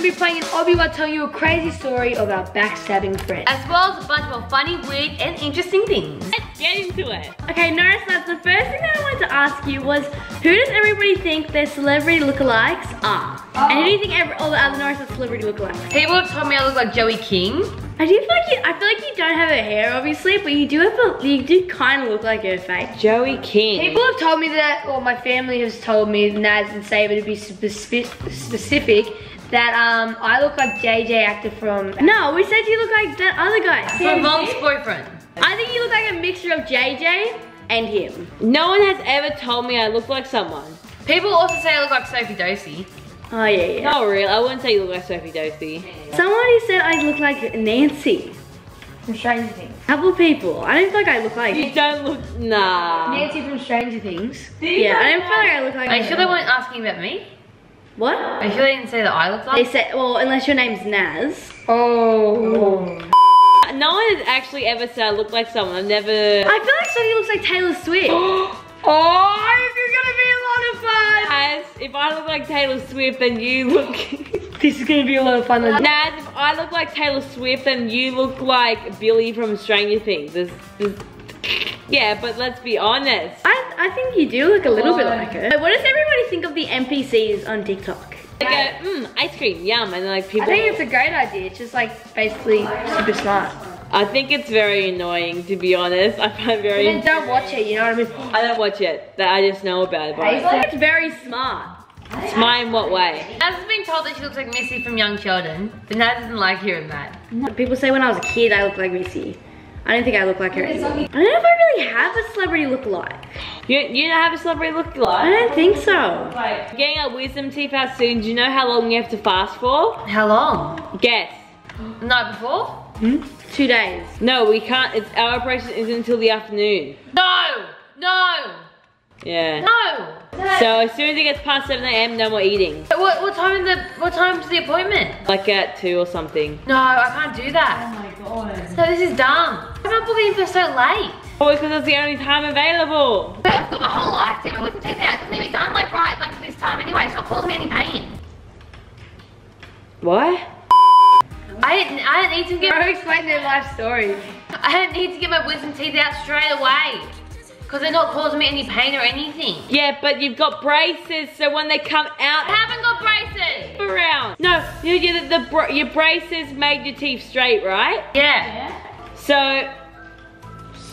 going to be playing an obby while telling you a crazy story of our backstabbing friend. As well as a bunch of funny, weird, and interesting things. Let's get into it. Okay, Norris, that's the first thing that I wanted to ask you was, who does everybody think their celebrity lookalikes are? And who do you think every, all the other Norris are celebrity lookalikes? People have told me I look like Joey King. I do feel like you, I feel like you don't have her hair, obviously, but you do have a, you do kind of look like her face. Joey King. People have told me that, or my family has told me, Naz and Sabre to be spe specific, that um I look like JJ actor from. No, we said you look like that other guy. From mom's boyfriend. I think you look like a mixture of JJ and him. No one has ever told me I look like someone. People also say I look like Sophie Dossi. Oh yeah, yeah. Not real. I wouldn't say you look like Sophie Dossi. Somebody said I look like Nancy. From Stranger Things. A couple people. I don't feel like I look like. You don't look. Nah. Nancy from Stranger Things. Yeah, I don't feel like I look like. Are you sure they weren't asking about me? What? Are you sure they didn't say that I look They like? said, well, unless your name's Naz. Oh. No one has actually ever said I look like someone. I've never. I feel like somebody looks like Taylor Swift. Oh, this is gonna be a lot of fun. Naz, if I look like Taylor Swift, then you look. This is gonna be a lot of fun. Naz, if I look like Taylor Swift, then you look like Billy from Stranger Things. There's, there's... Yeah, but let's be honest. I, I think you do look a little bit like her. What does everybody think of the NPCs on TikTok? They go, mmm, ice cream, yum, and like people. I think it's a great idea. It's just like basically super smart. I think it's very annoying, to be honest. I find very. And don't watch it, you know what I mean? I don't watch it. That I just know about it. I But think it's very smart. smart in what way? Naz has been told that she looks like Missy from Young Sheldon, but Naz doesn't like hearing that. People say when I was a kid I look like Missy. I don't think I look like her anymore. I don't know if I really have a celebrity look-alike. You you don't have a celebrity look I don't think so. Like getting a wisdom teeth out soon. Do you know how long you have to fast for? How long? Guess. The night before? Hmm? Two days. No, we can't. It's our operation isn't until the afternoon. No! No! Yeah. No! So as soon as it gets past 7 a.m., no more eating. What, what time is the what time's the appointment? Like at 2 or something. No, I can't do that. Oh my god. So this is dumb. I'm not booking for so late. Oh, because it's the only time available. I've got my whole life to with the teeth out. It's nearly done like right like this time anyway. It's not causing me any pain. What? I didn't I didn't need to get Bro, explain their life story. I didn't need to get my wisdom teeth out straight away. Because they're not causing me any pain or anything. Yeah, but you've got braces, so when they come out... I haven't got braces. around. No, you, you, the, bra- your braces made your teeth straight, right? Yeah. yeah. So,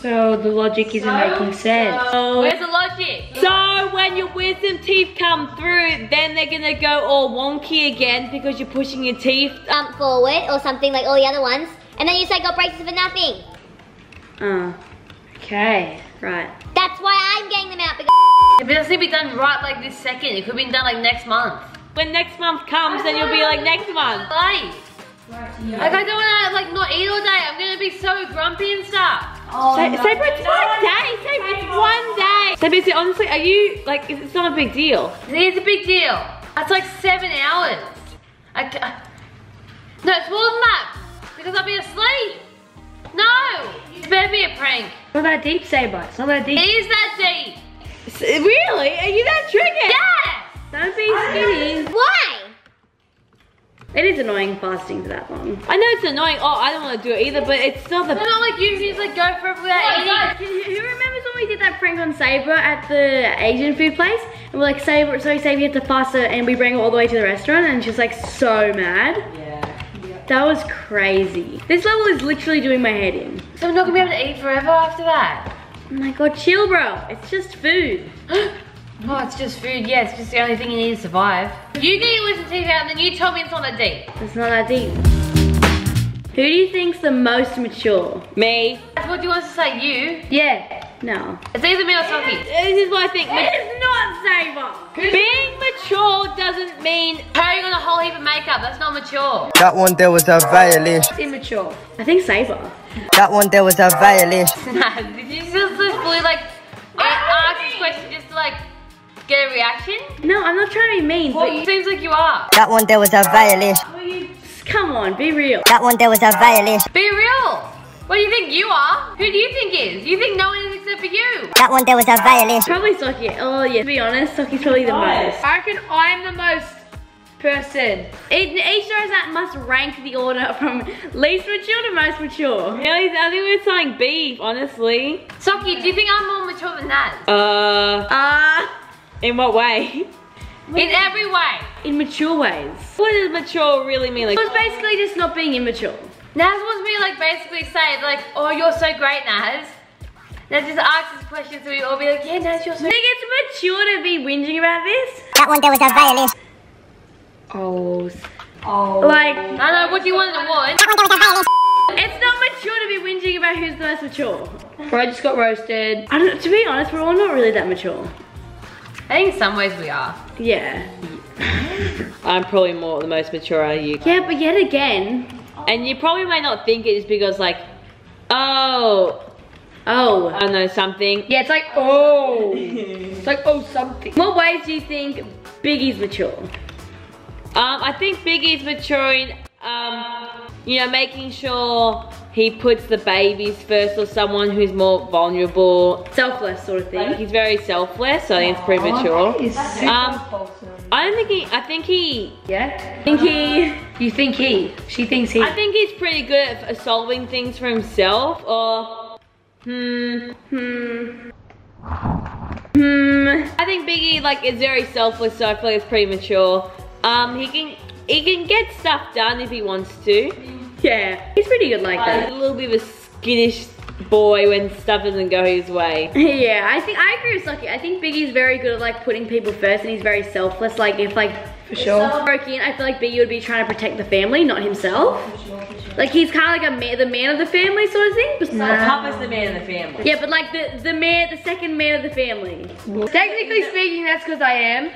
So the logic isn't making sense. Where's the logic? so when your wisdom teeth come through, then they're gonna go all wonky again because you're pushing your teeth. um, forward or something like all the other ones. And then you say got braces for nothing. Oh, Okay. right. That's why I'm getting them out because It doesn't be done right like this second. It could have been done like next month. When next month comes, then you'll be like next month. Late. Like I don't wanna like not eat all day. I'm gonna be so grumpy and stuff. Oh, say, say, but it's one day. Say, it's one day. Say, but see, honestly, are you like? It's not a big deal. It's a big deal. That's like seven hours. I ca- no, it's more than that. Because I'll be asleep. No! It's better be a prank. It's not that deep, Sabre. It's not that deep. is that deep. S- Really? Are you that triggered? Yes! Don't be skinny. why? It is annoying fasting for that long. I know it's annoying. Oh, I don't want to do it either, but it's not the. It's not like you can just like go for it without eating. Who remembers when we did that prank on Sabre at the Asian food place? And we're like, Sabre, sorry, Sabre, you have to fast it, and we bring her all the way to the restaurant, and she's like so mad. Yeah. That was crazy. This level is literally doing my head in. So I'm not gonna be able to eat forever after that. Oh my god, chill, bro. It's just food. Oh, it's just food. Yeah, it's just the only thing you need to survive. You your wisdom teeth out and then you tell me it's not that deep. It's not that deep. Who do you think's the most mature? Me. That's what you want to say, you. Yeah. No. It's either me or Sophie. This is what I think. Ma- It's not Sabre. being mature doesn't mean Putting on a whole heap of makeup, that's not mature. That one there was a violation. It's immature. I think Sabre. That one there was a violation. Nah, Did you just fully like ask this question just to like get a reaction? No, I'm not trying to be mean, but It seems like you are. That one there was a violation. you, come on, be real. That one there was a violation. Be real. What do you think you are? Who do you think is? You think no one is for you? That one there was a violation. Probably Sockie. Oh yeah, to be honest, Sockie's probably the most. I reckon I'm the most person. Each, each Dozat must rank the order from least mature to most mature. Really, I think we're saying beef, honestly. Sockie, do you think I'm more mature than Naz? Uh, Uh, in what way? In every way. in mature ways. What does mature really mean? Like, It was basically just not being immature. Naz wants me to like basically say like, oh you're so great Naz. Naz just ask us questions so we all be like, yeah Naz you're so I think it's mature to be whinging about this. That one there was a violation. Oh. Oh. Like, I don't know, what do you want to want? it's not mature to be whinging about who's the most mature. Bro I just got roasted. I don't. To be honest, we're all not really that mature. I think in some ways we are. Yeah. I'm probably more the most mature out of you. Yeah, but yet again, And you probably might not think it is because like, oh, oh. I know something. Yeah, it's like, oh. it's like, oh, something. What ways do you think Biggy's mature? Um, I think Biggy's maturing, um, you know, making sure he puts the babies first or someone who's more vulnerable. Selfless sort of Like, thing. he's very selfless, so I think it's pretty mature. Um. I don't think he, I think he, Yeah? I think he. You think he? She thinks he. I think he's pretty good at solving things for himself or, hmm, Hmm. Hmm. I think Biggy like is very selfless, so I feel like it's pretty mature. Um, he can he can get stuff done if he wants to. Yeah, he's pretty good like that. a little bit of a skittish boy when stuff doesn't go his way. Yeah, I think I agree with Sockie. I think Biggy's very good at like putting people first, and he's very selfless. Like if like For sure. broke in, I feel like Biggy would be trying to protect the family, not himself. Like he's kind of like a man, the man of the family sort of thing. But Papa's the man of the family. Yeah, but like the the man, the second man of the family. Technically speaking, that's because I am.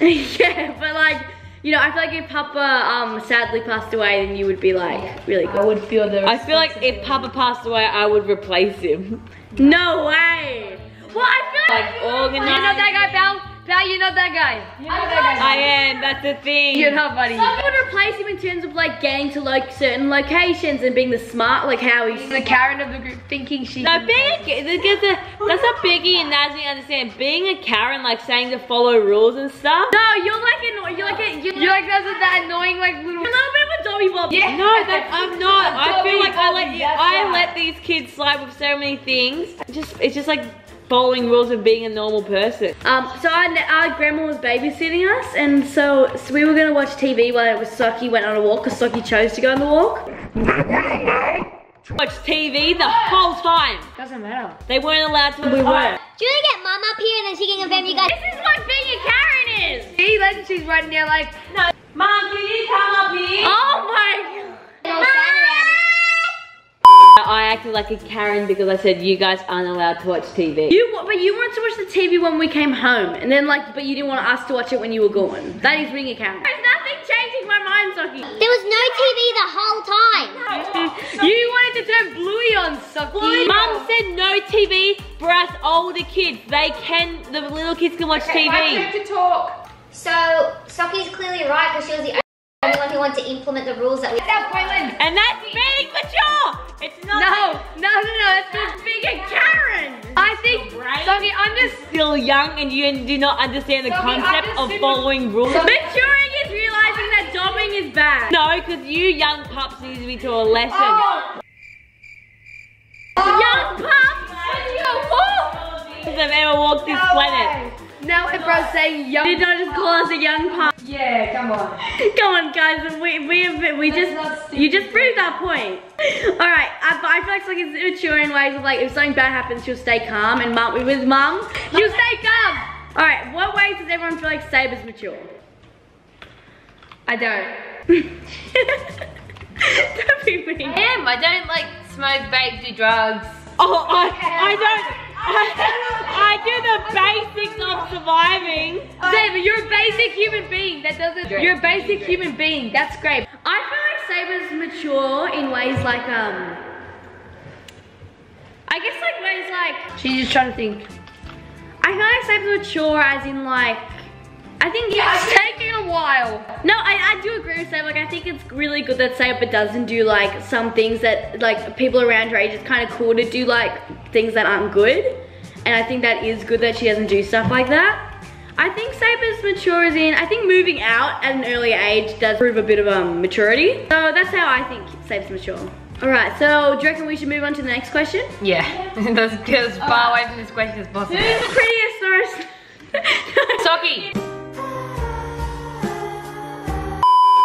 yeah, but like you know, I feel like if Papa um sadly passed away, then you would be like really I would feel the. I feel like if Papa passed away, I would replace him. No way. Well, I feel like, Like You're organize. not that guy, pal. Pal, you're not that guy. You're not that I am. That's the thing. You're not, buddy. Someone would replace him in terms of like getting to like certain locations and being the smart, like how he's. The Karen of the group thinking she. No, being a, that's a, that's a Biggy and Nazi understand. Being a Karen, like saying to follow rules and stuff. No, you're like a, you're like a, you're, You're like that's that annoying like little. a little bit of a Dobby Bob. Yeah. No, that, I'm not. I feel like I let you, I right. let these kids slide with so many things. Just it's just like following rules of being a normal person. Um, so our, our grandma was babysitting us, and so, so we were gonna watch TV while Sockie went on a walk, because Sockie chose to go on the walk. Watch TV the whole time. Doesn't matter. They weren't allowed to. We were. Do you want to get mom up here and then she can confirm you guys? This is what being a Karen is. See, like she's right now, like. no. Mom, can you come up here? Oh my. I acted like a Karen because I said you guys aren't allowed to watch TV. You, wa- but you wanted to watch the TV when we came home, and then like, but you didn't want us to watch it when you were gone. That is being a Karen. There's nothing changing my mind, Sockie. There was no TV the whole time. You wanted to turn Bluey on, Sockie. Mum said no TV for us older kids. They can, the little kids can watch TV. I have to talk. So, Sockie's clearly right because she was the only one who wanted to implement the rules that we. Stop, Quinlan. And that's being mature. It's not. No, no, no, no. It's That's being a Karen. I think, Right? Sockie, I'm just. Still young and you do not understand the Sophie, concept of following rules. Maturing is realizing that dobbing is bad. No, because you young pups need to be taught a lesson. Oh. Young pups. Because I've ever walked this planet. Now if everyone's saying young. Did not just call us a young pup. Yeah, come on. Come on, guys. We we have, we Let's just you just proved that point. All right, I, but I feel like Sockie's mature in ways of like if something bad happens, she'll stay calm, and mum we with mum, she'll stay calm. All right, what ways does everyone feel like Sabre's mature? I don't. Don't be mean. I am. I don't like smoke, vape, do drugs. Oh, I, I don't. I, do the basics of surviving. Sabre, you're a basic human being. That doesn't. You're a basic human being. That's great. I feel like Sabre's mature in ways like um. I guess like ways like She's just trying to think. I feel like Sabre's mature as in like I think It's taking a while. No, I, I do agree with Sabre. Like, I think it's really good that Sabre doesn't do like some things that like people around her age. It's kind of cool to do like things that aren't good, and I think that is good that she doesn't do stuff like that. I think Sabres matures in, I think moving out at an early age does prove a bit of um, maturity. So that's how I think Sabres mature. All right, so do you reckon we should move on to the next question? Yeah, let's get as far away from this question as possible. Who's the prettiest? Sockie.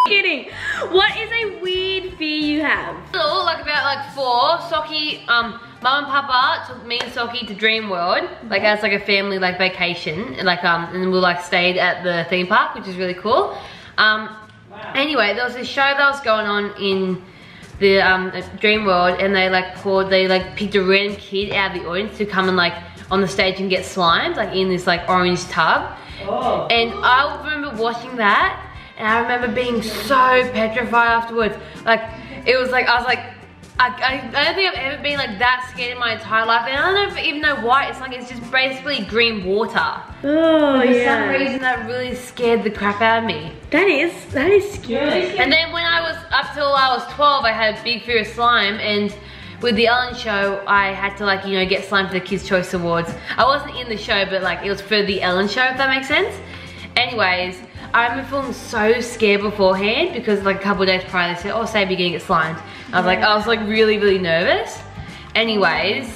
Kidding. What is a weird fear you have? Little, like about like four, Sockie, um, mum and papa took me and Sockie to Dreamworld, like as like a family like vacation, and like um, and we like stayed at the theme park, which is really cool. Um, anyway, there was this show that was going on in the um at Dreamworld, and they like called, they like picked a random kid out of the audience to come and like on the stage and get slimed, like in this like orange tub. And I remember watching that, and I remember being so petrified afterwards. Like, it was like, I was like, I, I, I don't think I've ever been like that scared in my entire life. And I don't know if, even know why. It's like, it's just basically green water. Oh, For yeah. some reason, that really scared the crap out of me. That is, that is scary. And then when I was, up till I was 12, I had a big fear of slime. And with the Ellen show, I had to like, you know, get slime for the Kids' Choice Awards. I wasn't in the show, but like, it was for the Ellen show, if that makes sense. Anyways, I remember feeling so scared beforehand because like a couple of days prior they said, oh, Sabe, you're gonna get slimed. I was like, I was like really, really nervous. Anyways,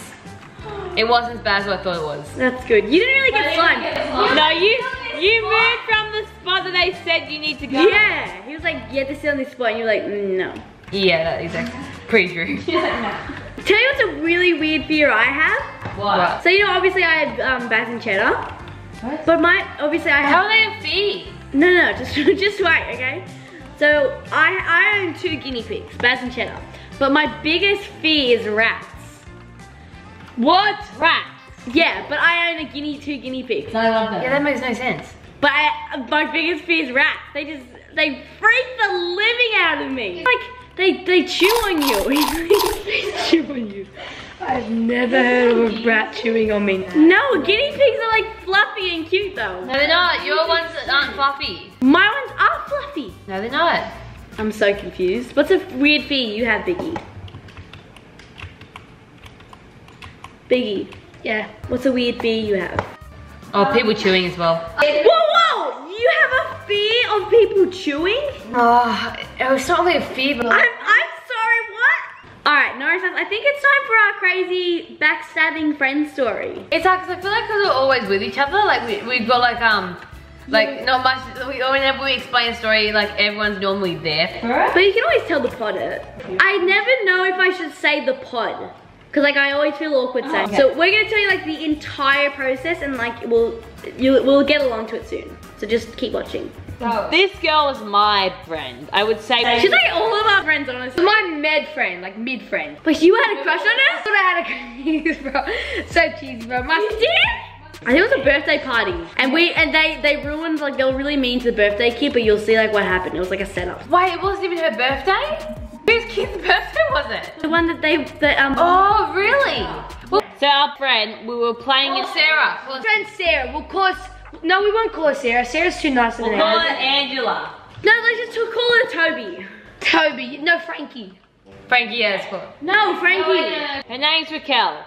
it wasn't as bad as I thought it was. That's good. You didn't really get slimed. No, you you moved from the spot that they said you need to go. Yeah, he was like, you have to sit on this spot, and you're like, no. Yeah, that exactly. Pretty true. Tell you what's a really weird fear I have? What? So you know, obviously I have um, Baz and cheddar. What? But my, obviously I How have, are they a fee? No, no, just, just wait, okay? So I, I own two guinea pigs, Baz and Cheddar. But my biggest fear is rats. What? Rats. Yeah, but I own a guinea, two guinea pigs. I love Yeah, that makes no sense. But I, my biggest fear is rats. They just, they freak the living out of me. Like, they, they chew on you. they chew on you. I've never heard of a rat chewing on me. No, guinea pigs are like fluffy and cute though. No, they're not. Your ones aren't fluffy. My ones are fluffy. No, they're not. I'm so confused. What's a weird fear you have, Biggy? Biggy, Yeah. what's a weird fear you have? Oh, people chewing as well. Whoa, whoa! You have a fear of people chewing? Ah, oh, it's not really a fear, but I'm, I'm sorry, what? Alright, Norris, I think it's time for our crazy backstabbing friend story. It's like, I feel like because we're always with each other, like we, we've got like, um, like not much, we, whenever we explain a story, like everyone's normally there. But you can always tell the pod it. I never know if I should say the pod. Cause like I always feel awkward saying. So we're gonna tell you like the entire process and like we'll you we'll get along to it soon. So just keep watching. This girl is my friend. I would say. She's like all of our friends honestly. My med friend, like mid friend. But you had a crush on I her? thought I had a bro. So cheesy, bro. My did? I think it was a birthday party. And we and they they ruined like they were really mean to the birthday kid, but you'll see like what happened. It was like a setup. Wait, it wasn't even her birthday? Whose kid's birthday was it? The one that they that um Oh, really? Well, So our friend, we were playing it. Sarah. Friend Sarah. We'll call us. No, we won't call her Sarah. Sarah's too nice of a We'll call name. it Angela. No, let's just call her Toby. Toby. No, Frankie. Frankie, yeah, it's cool. No, Frankie. Her name's Raquel.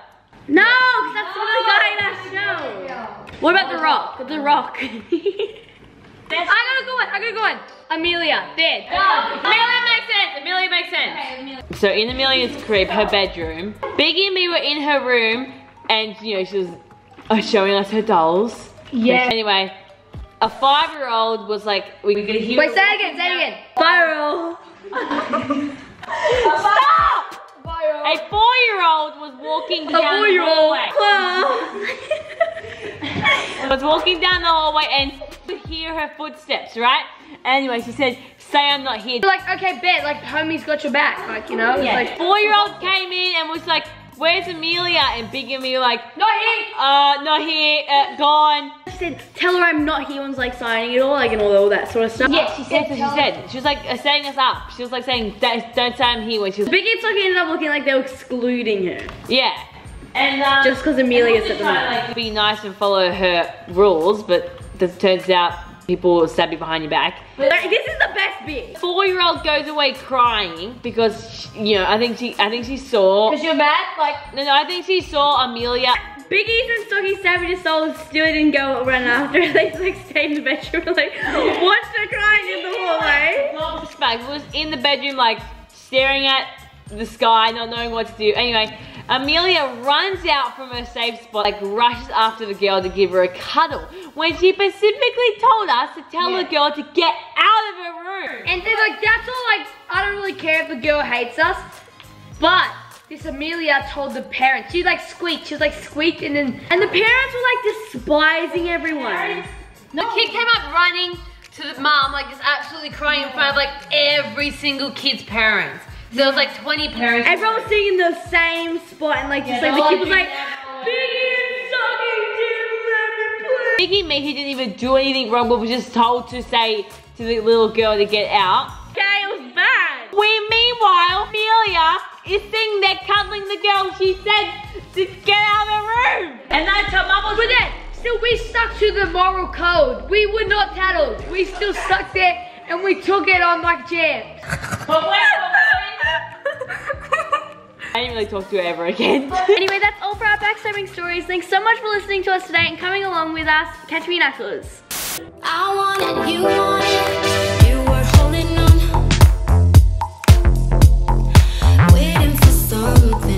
No, 'cause that's the guy in our show. What about The Rock? The Rock. I gotta go on. I gotta go on. Amelia. There. Amelia makes sense. Amelia makes sense. So in Amelia's crib, her bedroom, Biggy and me were in her room, and you know she was uh, showing us her dolls. Yeah. Anyway, a five-year-old was like, we could hear. Wait, say it again. Say it again. Viral. Stop. A four-year-old was walking down the four-year-old. hallway. was walking down the hallway and could hear her footsteps, right? Anyway, she said, say I'm not here. Like, okay, bet. Like, homie's got your back. Like, you know. It's Yeah. Like, Four-year-old came in and was like, where's Amelia? And Big and me were like, not here. uh, not here, uh, gone. She said, tell her I'm not here one's like signing it all, like and all, all that sort of stuff. Yeah, she said. That's what she said. She was like uh, setting us up. She was like saying, don't, don't say I'm here when she was, Big It's like ended up looking like they were excluding her. yeah. And um, Just because Amelia just said them trying like be nice and follow her rules, but this turns out people will stab you behind your back. Like, this is the best bit. Four-year-old goes away crying because she, you know I think she I think she saw Cause you're mad. Like, no no I think she saw Amelia. Biggies and Stocky Savage's souls still didn't go run after. They just like stayed in the bedroom, like watched her crying in the hallway. Well, was in the bedroom like staring at the sky, not knowing what to do. Anyway, Amelia runs out from her safe spot, like rushes after the girl to give her a cuddle, when she specifically told us to tell the girl to get out of her room. And they're like, that's all like, I don't really care if the girl hates us. But this Amelia told the parents. She like squeaked. She was like squeaked and then And the parents were like despising everyone. The kid came up running to the mom, like just absolutely crying in front of like every single kid's parents. So there was like 20 parents. Everyone was sitting in the same spot and like just like the kid was like, Biggy and Stocky didn't let me. Biggy and me, he didn't even do anything wrong, but was just told to say to the little girl to get out. Okay, it was bad. We, meanwhile, Amelia is sitting there cuddling the girl she said to get out of the room. And that's her mum was But then, still we stuck to the moral code. We were not tattled. We still stuck there and we took it on like jams. But wait, I didn't really talk to her ever again. Anyway, that's all for our backstabbing stories. Thanks so much for listening to us today and coming along with us. Catch me in Knuckles. something